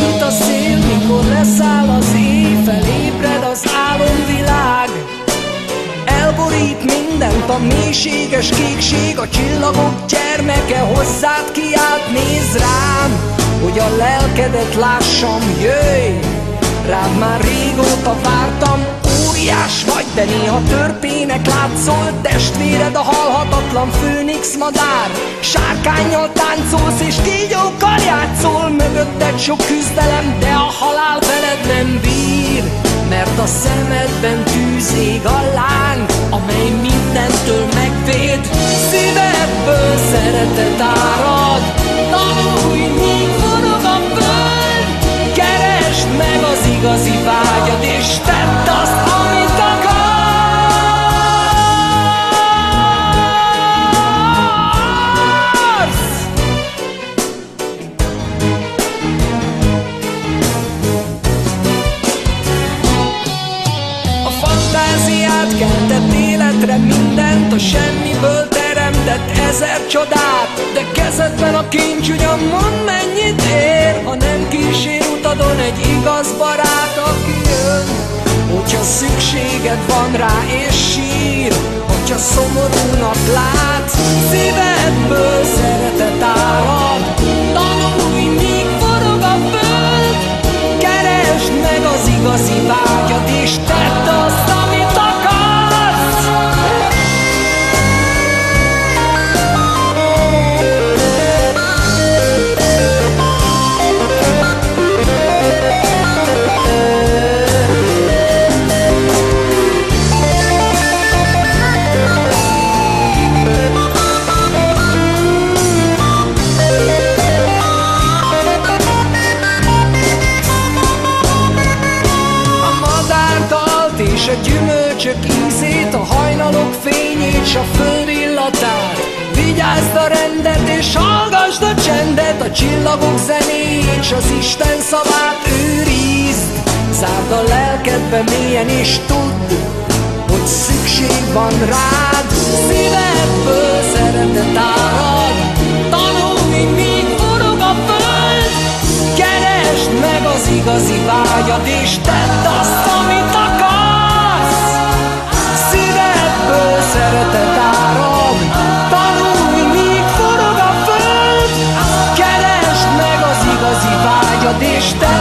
Süt, a szél, mikor leszáll az éj, felébred az álomvilág. Elborít mindent a mélységes kékség, a csillagok gyermeke hozzád kiált, néz rám, hogy a lelkedet lássam, jöjj! Rád már régóta vártam, de néha törpének látszol Testvéred a halhatatlan főnix madár. Sárkányjal táncolsz és kígyókkal játszol Mögötted sok küzdelem, de a halál veled nem bír. Mert a szemedben tűz ég a láng Amely mindentől megvéd. Szívedből szeretet árad Tanulj, míg forog a föld. Keresd meg az igazi vágyad És tedd azt, keltett életre mindent, a semmiből teremtett ezer csodát. De kezedben a kincs ugyan mond mennyit ér Ha nem kísér utadon egy igaz barát, aki jön. Hogyha szükséged van rá és sír Hogyha szomorúnak lát Szívedből szeretet a gyümölcsök ízét, a hajnalok fényét, s a föld illatát. Vigyázd a rendet és hallgasd a csendet, a csillagok zenét, s az Isten szavát őrizd. Zárd a lelkedbe mélyen és tudd, hogy szükség van rád. Szívedből szeretet árad, forog a